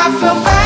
I feel bad.